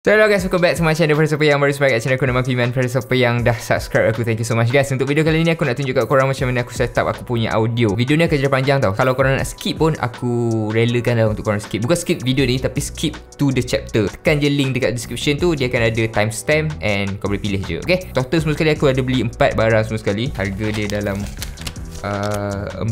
So hello guys, welcome back to my channel For siapa yang baru kat channel aku Nama Piman For siapa yang dah subscribe aku. Thank you so much guys. Untuk video kali ni aku nak tunjuk kat korang Macam mana aku set up aku punya audio. Video ni akan jadi panjang tau. Kalau korang nak skip pun Aku relakan lah untuk korang skip. Bukan skip video ni Tapi skip to the chapter. Tekan je link dekat description tu Dia akan ada timestamp And kau boleh pilih je Okay? Total semua sekali aku ada beli 4 barang semua sekali. Harga dia dalam uh,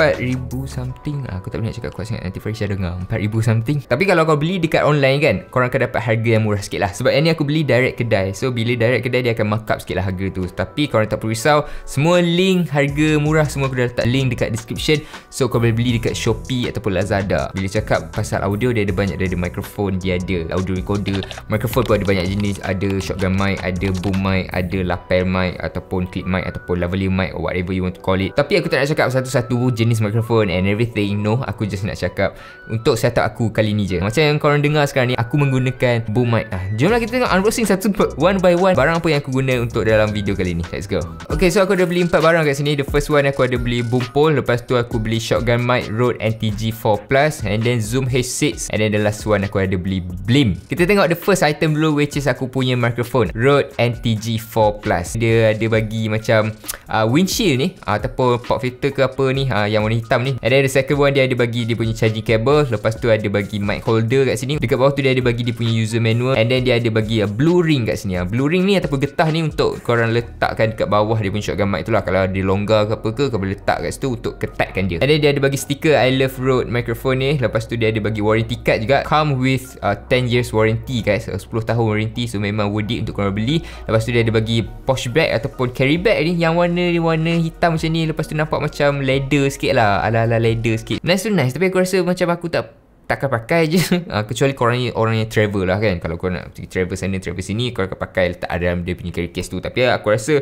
4000 something. Ah, Aku tak boleh nak cakap kuat sangat. Nanti Farisha dengar. 4000 something. Tapi kalau kau beli dekat online kan Korang akan dapat harga yang murah sikit lah. Sebab yang ni aku beli direct kedai. So bila direct kedai Dia akan markup sikit lah harga tu. Tapi korang tak perlu risau Semua link harga murah Semua aku dah letak link dekat description. So kau boleh beli dekat Shopee Ataupun Lazada. Bila cakap pasal audio Dia ada banyak Dia ada mikrofon Dia ada audio recorder. Mikrofon pun ada banyak jenis. Ada shotgun mic Ada boom mic Ada lapel mic Ataupun clip mic Ataupun lavalier mic Or whatever you want to call it. Tapi aku tak nak cakap satu-satu jenis jenis mikrofon and everything No, aku just nak cakap. Untuk setup aku kali ni je. Macam yang korang dengar sekarang ni Aku menggunakan boom mic. Ah, Jomlah kita tengok unboxing satu one by one Barang apa yang aku guna untuk dalam video kali ni. Let's go. Okay, so aku ada beli empat barang kat sini. The first one aku ada beli boom pole. Lepas tu aku beli shotgun mic Rode NTG4 Plus And then Zoom H6 And then the last one aku ada beli Blim. Kita tengok the first item dulu Which is aku punya microphone Rode NTG4 Plus. Dia ada bagi macam uh, Windshield ni uh, Ataupun pop filter ke apa ni uh, Yang warna hitam ni. And then the second one dia ada bagi dia punya charging cable. Lepas tu ada bagi mic holder kat sini. Dekat bawah tu dia ada bagi dia punya user manual. And then dia ada bagi a blue ring kat sini. Blue ring ni ataupun getah ni untuk korang letakkan dekat bawah dia punya shotgun mic tu lah. Kalau dia longgar ke apa ke kau boleh letak kat situ untuk ketatkan dia. And then dia ada bagi stiker I love Rode microphone ni. Lepas tu dia ada bagi warranty card juga. Come with uh, 10 years warranty guys. Uh, 10 tahun warranty so memang worth it untuk korang beli. Lepas tu dia ada bagi posh bag ataupun carry bag ni. Yang warna warna hitam macam ni. Lepas tu nampak macam leather sikit sikit lah Ala-ala leather sikit. Nice tu nice Tapi aku rasa macam aku tak Takkan pakai je. Uh, Kecuali korang Orang yang travel lah kan. Kalau korang nak pergi travel sana Travel sini Korang akan pakai Letak dalam dia punya carry case tu. Tapi aku rasa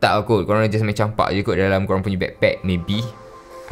Tak kot Korang just macam campak je kot Dalam korang punya backpack Maybe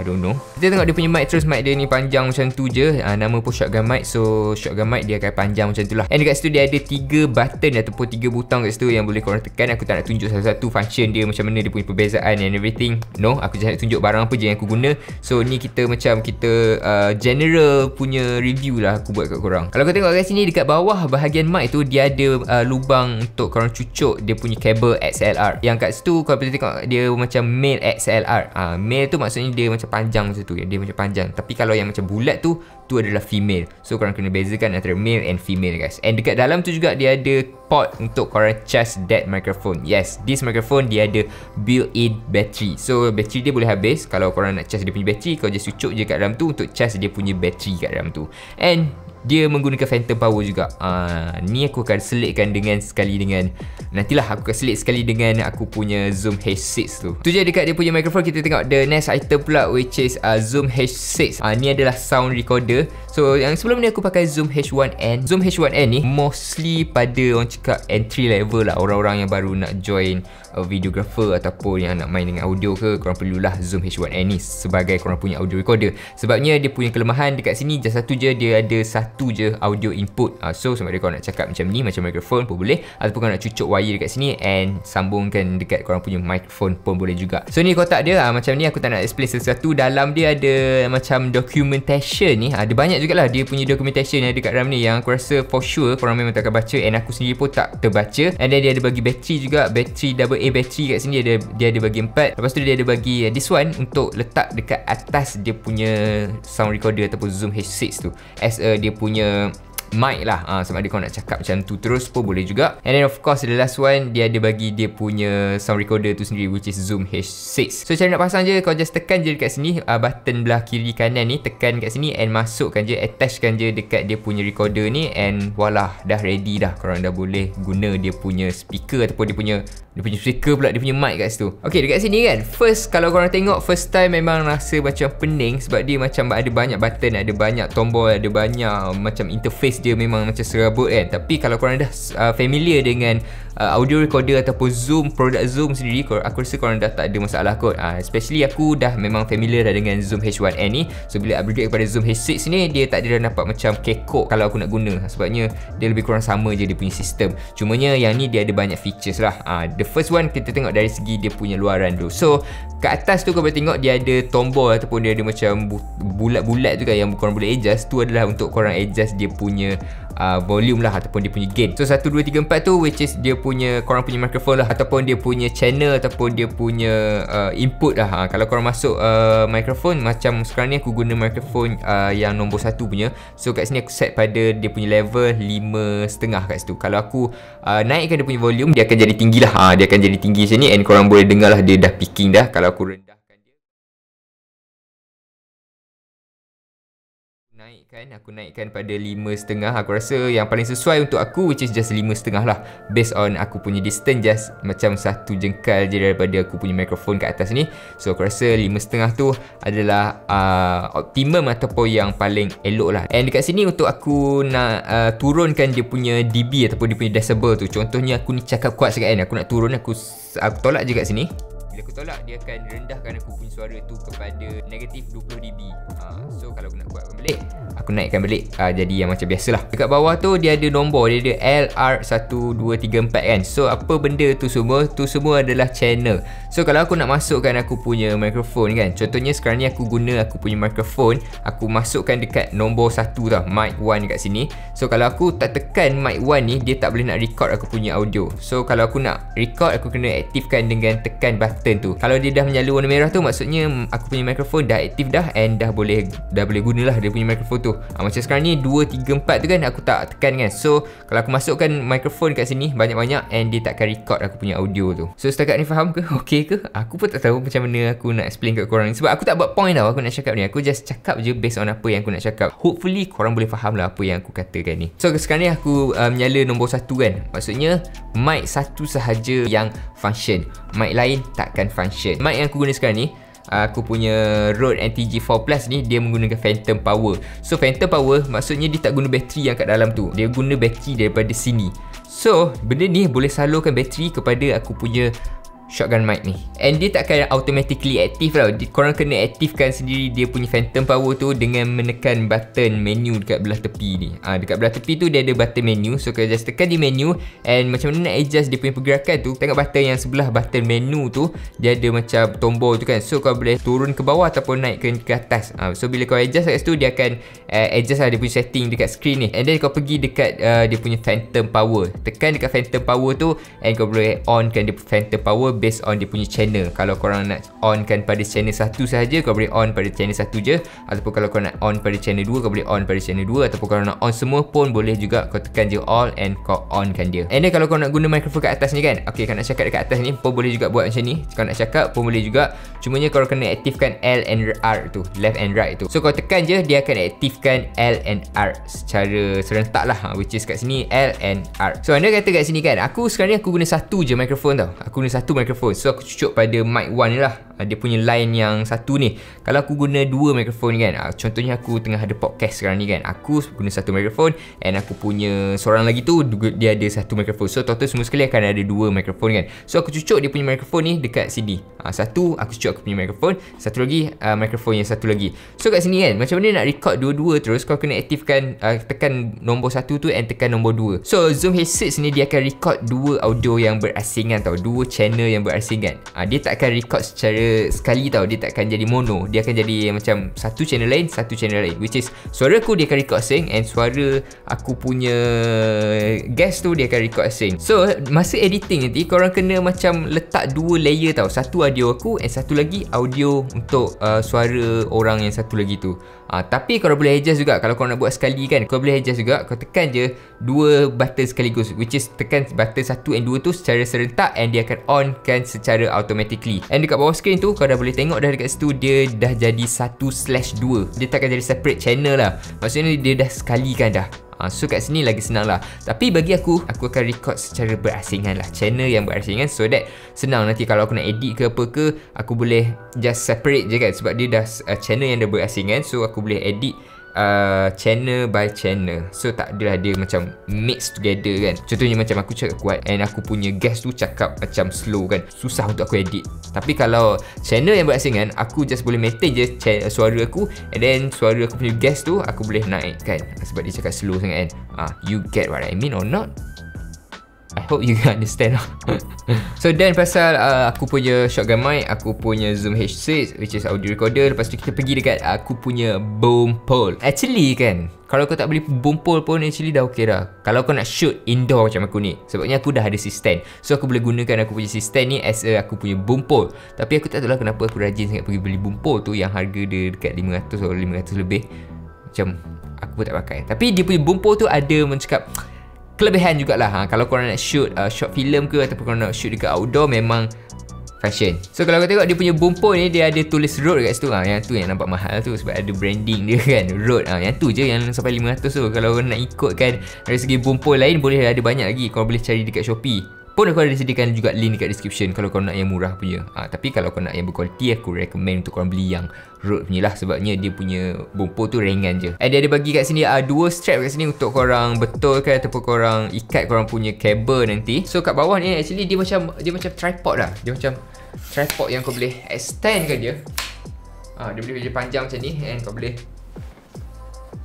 I don't know. Kita tengok dia punya mic terus Mic dia ni panjang macam tu je. Uh, Nama pun shotgun mic So shotgun mic dia akan panjang macam tu lah. And dekat situ dia ada 3 button Ataupun 3 butang kat situ Yang boleh korang tekan. Aku tak nak tunjuk satu-satu function dia Macam mana dia punya perbezaan And everything. No Aku just nak tunjuk barang apa je yang aku guna. So ni kita macam Kita uh, general punya review lah Aku buat kat korang. Kalau kau tengok kat sini Dekat bawah bahagian mic tu Dia ada uh, lubang Untuk korang cucuk Dia punya kabel XLR Yang kat situ Kau boleh tengok Dia macam male XLR uh, Male tu maksudnya dia macam macam panjang macam tu Dia macam panjang. Tapi kalau yang macam bulat tu Tu adalah female. So korang kena bezakan antara male and female guys. And dekat dalam tu juga dia ada port Untuk korang charge that microphone. Yes, this microphone dia ada built-in battery. So battery dia boleh habis. Kalau korang nak charge dia punya battery Kau just cucuk je kat dalam tu Untuk charge dia punya battery kat dalam tu. And dia menggunakan phantom power juga. Uh, ni aku akan selitkan dengan sekali dengan nantilah aku akan selit sekali dengan aku punya zoom h6 tu. Tu je dekat dia punya microphone. Kita tengok the next item pula which is uh, zoom h6 uh, ni adalah sound recorder. So yang sebelum ni aku pakai zoom h1n zoom h1n ni mostly pada orang cakap entry level lah orang-orang yang baru nak join uh, videographer ataupun yang nak main dengan audio ke korang perlulah zoom h1n ni sebagai korang punya audio recorder. Sebabnya dia punya kelemahan dekat sini just satu je dia ada satu je audio input. Uh, so sama ada korang nak cakap macam ni macam mikrofon pun boleh. Ataupun korang nak cucuk wire dekat sini and sambungkan dekat korang punya mikrofon pun boleh juga. So ni kotak dia. Uh, macam ni aku tak nak explain sesuatu. Dalam dia ada macam documentation ni. Ada banyak jugalah dia punya documentation yang ada kat dalam ni. Yang aku rasa for sure korang memang tak akan baca and aku sendiri pun tak terbaca. And then dia ada bagi bateri juga. Bateri double A bateri kat sini dia dia ada bagi empat. Lepas tu dia ada bagi uh, this one untuk letak dekat atas dia punya sound recorder ataupun zoom H6 tu. As a dia punya mic lah. Ha, Sebab dia kau nak cakap macam tu terus pun boleh juga. And then of course the last one Dia ada bagi dia punya sound recorder tu sendiri Which is Zoom H6 So cara nak pasang je Kau just tekan je dekat sini uh, Button belah kiri kanan ni Tekan dekat sini And masukkan je Attachkan je dekat dia punya recorder ni And voila Dah ready dah. Korang dah boleh guna dia punya speaker Ataupun dia punya Dia punya speaker pula Dia punya mic kat situ. Okay dekat sini kan First kalau korang tengok First time memang rasa macam pening Sebab dia macam ada banyak button Ada banyak tombol Ada banyak macam interface dia memang macam serabut kan. Tapi kalau korang dah uh, familiar dengan uh, audio recorder ataupun zoom Produk zoom sendiri Aku rasa korang dah tak ada masalah kot. Uh, Especially aku dah memang familiar dah dengan zoom H1n ni. So bila upgrade kepada zoom H6 ni Dia tak ada nampak macam kekok kalau aku nak guna. Sebabnya dia lebih kurang sama je dia punya sistem. Cumanya yang ni dia ada banyak features lah. Uh, The first one kita tengok dari segi dia punya luaran dulu So kat atas tu kau boleh tengok dia ada tombol Ataupun dia ada macam bulat-bulat tu kan Yang korang boleh adjust. Tu adalah untuk korang adjust dia punya uh, volume lah ataupun dia punya gain. So 1, 2, 3, 4 tu which is dia punya korang punya microphone lah ataupun dia punya channel ataupun dia punya uh, input lah. Uh, kalau korang masuk uh, microphone macam sekarang ni aku guna microphone uh, yang nombor 1 punya. So kat sini aku set pada dia punya level 5.5 kat situ. Kalau aku uh, naikkan dia punya volume dia akan jadi tinggi lah. Uh, dia akan jadi tinggi sini and korang boleh dengar lah dia dah picking dah. Kalau aku rendah naikkan aku naikkan pada lima setengah. Aku rasa yang paling sesuai untuk aku which is just lima setengah lah. Based on aku punya distance just macam satu jengkal je daripada aku punya mikrofon kat atas ni. So aku rasa lima setengah tu adalah uh, optimum ataupun yang paling elok lah. And dekat sini untuk aku nak uh, turunkan dia punya dB ataupun dia punya decibel tu. Contohnya aku ni cakap kuat sangat kan. Aku nak turun aku aku tolak je kat sini aku tolak dia akan rendahkan aku punya suara tu kepada negatif 20 dB. Ha, so kalau aku nak buat balik aku naikkan balik ha, jadi yang macam biasalah. Dekat bawah tu dia ada nombor dia ada LR1234 kan. So apa benda tu semua? Tu semua adalah channel. So kalau aku nak masukkan aku punya mikrofon kan contohnya sekarang ni aku guna aku punya mikrofon aku masukkan dekat nombor 1 tau mic 1 dekat sini. So kalau aku tak tekan mic 1 ni dia tak boleh nak record aku punya audio. So kalau aku nak record aku kena aktifkan dengan tekan button button tu. Kalau dia dah menyala warna merah tu Maksudnya aku punya mikrofon dah aktif dah And dah boleh dah boleh gunalah dia punya mikrofon tu. Ha, Macam sekarang ni 2, 3, 4 tu kan Aku tak tekan kan. So kalau aku masukkan mikrofon kat sini Banyak-banyak And dia takkan record aku punya audio tu. So setakat ni faham ke? Okay ke? Aku pun tak tahu macam mana aku nak explain kat korang ni. Sebab aku tak buat point tau aku nak cakap ni. Aku just cakap je based on apa yang aku nak cakap. Hopefully korang boleh faham lah apa yang aku katakan ni. So sekarang ni aku uh, menyala nombor satu kan. Maksudnya mic satu sahaja yang function. Mic lain takkan function. Mic yang aku guna sekarang ni Aku punya Rode NTG 4 Plus ni Dia menggunakan Phantom Power. So Phantom Power Maksudnya dia tak guna bateri yang kat dalam tu. Dia guna bateri daripada sini. So Benda ni boleh salurkan bateri Kepada aku punya shotgun mic ni. And dia tak akan automatically aktif tau. Korang kena aktifkan sendiri dia punya phantom power tu dengan menekan button menu dekat belah tepi ni. Ha, dekat belah tepi tu dia ada button menu. So kau just tekan di menu and macam mana nak adjust dia punya pergerakan tu tengok button yang sebelah button menu tu dia ada macam tombol tu kan. So kau boleh turun ke bawah ataupun naik ke, ke atas. Ha, so bila kau adjust kat situ dia akan uh, adjust lah dia punya setting dekat screen ni. And then kau pergi dekat uh, dia punya phantom power. Tekan dekat phantom power tu and kau boleh on kan dia phantom power based on dia punya channel. Kalau korang nak on kan pada channel satu sahaja kau boleh on pada channel satu je. Ataupun kalau kau nak on pada channel 2 kau boleh on pada channel 2 ataupun kalau nak on semua pun boleh juga kau tekan je all and kau on kan dia. And then kalau kau nak guna mikrofon kat atas ni kan ok kau nak cakap dekat atas ni pun boleh juga buat macam ni. Kau nak cakap pun boleh juga. Cumanya kau kena aktifkan L and R tu left and right tu. So kau tekan je dia akan aktifkan L and R secara serentak lah which is kat sini L and R. So anda kata kat sini kan aku sekarang ni aku guna satu je mikrofon tau. Aku guna satu mikrofon so aku cucuk pada mic 1 ni lah dia punya line yang satu ni. Kalau aku guna dua mikrofon kan uh, contohnya aku tengah ada podcast sekarang ni kan aku guna satu mikrofon and aku punya seorang lagi tu dia ada satu mikrofon so total semua sekali akan ada dua mikrofon kan. So aku cucuk dia punya mikrofon ni dekat sini uh, satu aku cucuk aku punya mikrofon satu lagi uh, mikrofon yang satu lagi. So kat sini kan macam mana nak record dua-dua terus kau kena aktifkan uh, tekan nombor satu tu and tekan nombor dua. So Zoom H6 ni dia akan record dua audio yang berasingan tau dua channel yang berasingan. Uh, dia tak akan record secara sekali tau dia tak akan jadi mono. Dia akan jadi macam satu channel lain satu channel lain. Which is suara aku dia akan record sing and suara aku punya guest tu dia akan record sing. So masa editing nanti korang kena macam letak dua layer tau. Satu audio aku and satu lagi audio untuk uh, suara orang yang satu lagi tu uh, tapi korang boleh adjust juga. Kalau korang nak buat sekali kan korang boleh adjust juga. Kau tekan je dua button sekaligus which is tekan button satu and dua tu secara serentak and dia akan on kan secara automatically. And dekat bawah screen tu kau dah boleh tengok dah dekat situ dia dah jadi 1 slash 2 dia takkan jadi separate channel lah. Maksudnya dia dah sekali kan dah Ha, so kat sini lagi senang lah. Tapi bagi aku Aku akan record secara berasingan lah. Channel yang berasingan So that senang nanti Kalau aku nak edit ke apa ke Aku boleh just separate je kan Sebab dia dah uh, channel yang dah berasingan So aku boleh edit uh, channel by channel. So tak adalah dia macam mix together kan. Contohnya macam aku cakap kuat And aku punya guest tu cakap macam slow kan. Susah untuk aku edit. Tapi kalau channel yang berasingan Aku just boleh maintain je suara aku And then suara aku punya guest tu Aku boleh naik kan. Sebab dia cakap slow sangat kan. Uh, You get what I mean or not? I hope you understand. Lah So then pasal uh, aku punya shotgun mic Aku punya Zoom H6 Which is audio recorder Lepas tu kita pergi dekat aku punya boom pole. Actually kan Kalau kau tak beli boom pole pun Actually dah okay dah. Kalau kau nak shoot indoor macam aku ni Sebabnya aku dah ada sistem So aku boleh gunakan aku punya sistem ni As a aku punya boom pole. Tapi aku tak tahu lah kenapa aku rajin sangat pergi beli boom pole tu Yang harga dia dekat 500 atau 500 lebih. Macam aku pun tak pakai. Tapi dia punya boom pole tu ada mencakap kelebihan jugalah ha. Kalau korang nak shoot uh, short film ke Ataupun korang nak shoot dekat outdoor Memang fashion So kalau kau tengok dia punya bumper ni Dia ada tulis road kat situ ha. Yang tu yang nampak mahal tu Sebab ada branding dia kan Road ha. Yang tu je yang sampai 500 tu Kalau korang nak ikutkan Dari segi bumper lain Boleh ada banyak lagi Korang boleh cari dekat Shopee pun aku ada disediakan juga link dekat description kalau kau nak yang murah punya. Ha, tapi kalau kau nak yang berkualiti aku recommend untuk korang beli yang road punya lah sebabnya dia punya bumper tu ringan je. And dia ada bagi kat sini uh, dua strap kat sini untuk korang betulkan ataupun korang ikat korang punya kabel nanti. So kat bawah ni actually dia macam dia macam tripod lah. Dia macam tripod yang kau boleh extend kan dia. Ah, dia boleh jadi panjang macam ni and kau boleh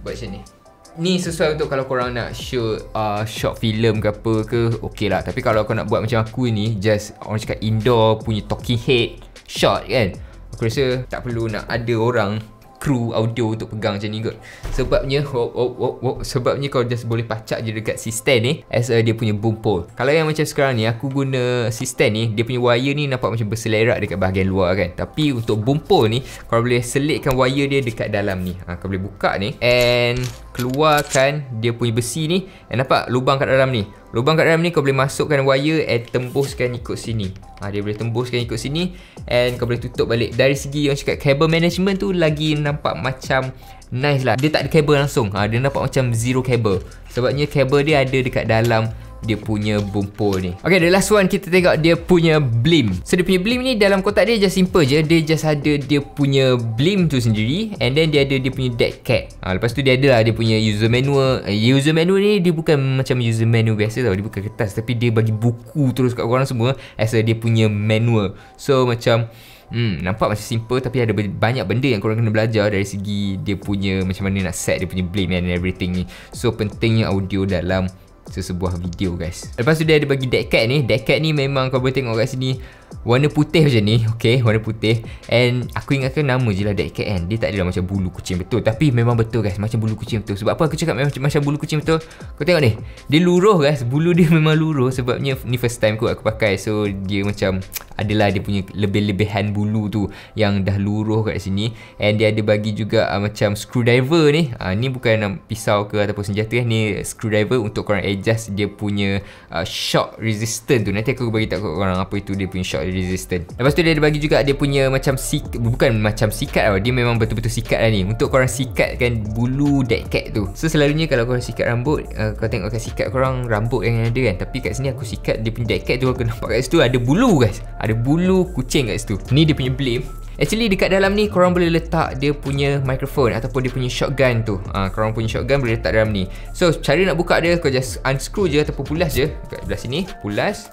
buat macam ni ni sesuai untuk kalau korang nak shoot uh, short film ke apa ke okey lah. Tapi kalau kau nak buat macam aku ni just orang cakap indoor punya talking head shot kan. Aku rasa tak perlu nak ada orang kru audio untuk pegang macam ni kot. Sebabnya oh, oh, oh, oh, sebabnya kau just boleh pacak je dekat sistem ni as a dia punya boom pole kalau yang macam sekarang ni aku guna sistem ni dia punya wire ni nampak macam berselerak dekat bahagian luar kan. Tapi untuk boom pole ni kau boleh selitkan wire dia dekat dalam ni. Ha, kau boleh buka ni and keluarkan dia punya besi ni and nampak lubang kat dalam ni Lubang kat dalam ni kau boleh masukkan wire and tembuskan ikut sini. Ha, dia boleh tembuskan ikut sini and kau boleh tutup balik. Dari segi yang cakap cable management tu lagi nampak macam nice lah. Dia tak ada kabel langsung. Ha, dia nampak macam zero cable. Sebabnya kabel dia ada dekat dalam dia punya bumper ni. Okay the last one kita tengok dia punya blim. So dia punya blim ni dalam kotak dia just simple je. Dia just ada dia punya blim tu sendiri And then dia ada dia punya dead cat. Ha, Lepas tu dia ada lah dia punya user manual. Uh, User manual ni dia bukan macam user manual biasa tau. Dia bukan kertas tapi dia bagi buku terus kat korang semua As a dia punya manual. So macam Hmm, nampak macam simple tapi ada banyak benda yang korang kena belajar dari segi dia punya macam mana nak set dia punya blame and everything ni. So pentingnya audio dalam sesebuah video guys. Lepas tu dia ada bagi deck cat ni. Deck cat ni memang kau boleh tengok kat sini Warna putih macam ni Okay warna putih. And aku ingatkan nama je lah deck cat kan? Dia tak adalah macam bulu kucing betul. Tapi memang betul guys Macam bulu kucing betul. Sebab apa aku cakap macam, macam bulu kucing betul? Kau tengok ni Dia luruh guys. Bulu dia memang luruh Sebabnya ni first time aku aku pakai. So dia macam adalah dia punya lebih-lebihan bulu tu yang dah luruh kat sini. And dia ada bagi juga uh, macam screwdriver ni. Uh, ni bukan pisau ke ataupun senjata eh. ni screwdriver untuk korang adjust dia punya uh, shock resistant tu. Nanti aku bagi tahu korang apa itu dia punya shock resistant. Lepas tu dia ada bagi juga dia punya macam sik bukan macam sikat tau dia memang betul-betul sikat lah ni. Untuk korang sikatkan bulu dead cat tu. So selalunya kalau korang sikat rambut uh, kau tengok kat sikat korang rambut yang ada kan. Tapi kat sini aku sikat dia punya dead cat tu aku nampak kat situ ada bulu guys. Ada bulu kucing kat situ. Ni dia punya blame. Actually dekat dalam ni korang boleh letak dia punya microphone ataupun dia punya shotgun tu. Ha, Korang punya shotgun boleh letak dalam ni. So cara nak buka dia kau just unscrew je ataupun pulas je Dekat belah sini. Pulas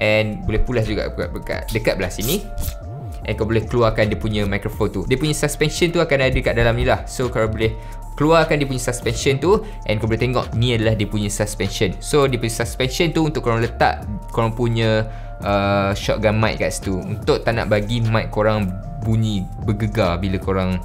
And boleh pulas juga dekat, dekat, belah sini. And kau boleh keluarkan dia punya microphone tu. Dia punya suspension tu akan ada dekat dalam ni lah. So korang boleh keluarkan dia punya suspension tu. And kau boleh tengok ni adalah dia punya suspension. So dia punya suspension tu untuk korang letak korang punya uh, shotgun mic kat situ. Untuk tak nak bagi mic korang bunyi bergegar bila korang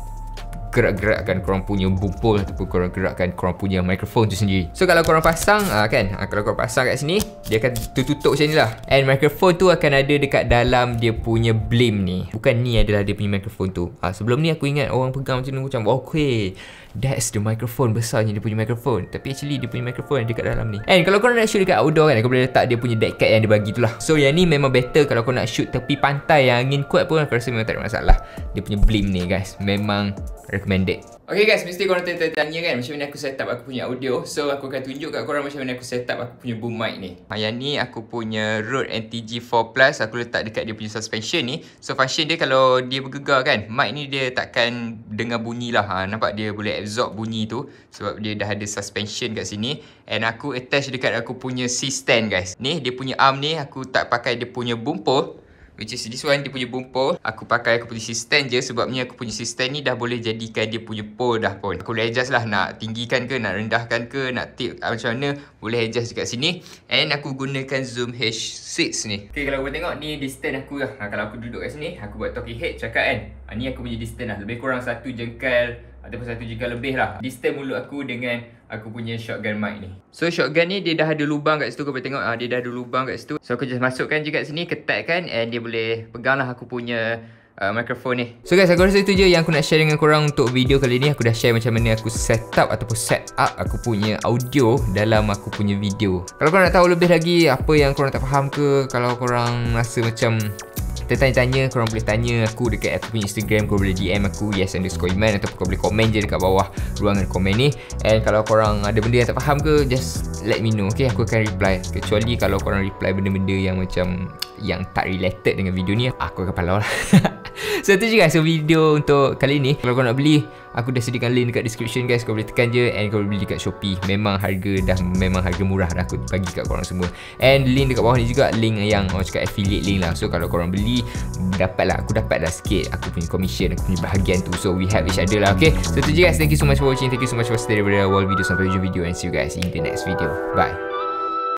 gerak-gerakkan korang punya bumper ataupun korang gerakkan korang punya mikrofon tu sendiri. So kalau korang pasang uh, kan uh, kalau korang pasang kat sini dia akan tertutup macam lah and mikrofon tu akan ada dekat dalam dia punya blim ni. Bukan ni adalah dia punya mikrofon tu. Uh, sebelum ni aku ingat orang pegang macam ni macam okay That's the microphone Besarnya dia punya microphone. Tapi actually dia punya microphone Dekat dalam ni. And kalau kau nak shoot dekat outdoor kan Kau boleh letak dia punya deck cat Yang dia bagi tu lah. So yang ni memang better Kalau kau nak shoot tepi pantai Yang angin kuat pun Aku rasa memang tak ada masalah. Dia punya blim ni guys Memang recommended Okay guys, mesti korang tanya kan macam mana aku set up aku punya audio. So aku akan tunjuk kat korang macam mana aku set up aku punya boom mic ni. Yang ni aku punya Rode NTG 4 Plus Aku letak dekat dia punya suspension ni. So function dia kalau dia bergegar kan Mic ni dia takkan dengar bunyi lah. Ha, Nampak dia boleh absorb bunyi tu. Sebab dia dah ada suspension kat sini. And aku attach dekat aku punya C-stand guys. Ni dia punya arm ni aku tak pakai dia punya boom pole Which is this one dia punya boom Aku pakai aku punya stand je. Sebabnya aku punya stand ni dah boleh jadikan dia punya pole dah pun Aku boleh adjust lah. Nak tinggikan ke Nak rendahkan ke Nak tip ah, macam mana Boleh adjust dekat sini. And aku gunakan zoom H6 ni. Okay kalau kau tengok ni di stand aku lah. Ha, Kalau aku duduk kat sini Aku buat talking head cakap kan. Ha, Ni aku punya distance lah. Lebih kurang satu jengkal Ataupun satu jengkal lebih lah Distance mulut aku dengan aku punya shotgun mic ni. So shotgun ni dia dah ada lubang kat situ kau boleh tengok ah dia dah ada lubang kat situ. So aku just masukkan je kat sini ketatkan and dia boleh peganglah aku punya uh, mikrofon ni. So guys aku rasa itu je yang aku nak share dengan korang untuk video kali ni. Aku dah share macam mana aku set up ataupun set up aku punya audio dalam aku punya video. Kalau korang nak tahu lebih lagi apa yang korang tak faham ke, kalau korang rasa macam tertanya-tanya korang boleh tanya aku dekat aku punya Instagram korang boleh DM aku yes underscore iman ataupun korang boleh komen je dekat bawah ruangan komen ni. And kalau korang ada benda yang tak faham ke just let me know okay? Aku akan reply. Kecuali kalau korang reply benda-benda yang macam yang tak related dengan video ni aku akan palau lah So itu je guys so video untuk kali ni. Kalau kau nak beli Aku dah sediakan link dekat description guys. Kau boleh tekan je. And kau boleh beli dekat Shopee. Memang harga dah Memang harga murah dah aku bagi kat korang semua. And link dekat bawah ni juga Link yang orang cakap affiliate link lah. So kalau korang beli Dapat lah. Aku dapat lah sikit Aku punya commission Aku punya bahagian tu. So we have each other lah Okay? So itu je guys. Thank you so much for watching. Thank you so much for stay daripada awal video Sampai hujung video. And see you guys in the next video. Bye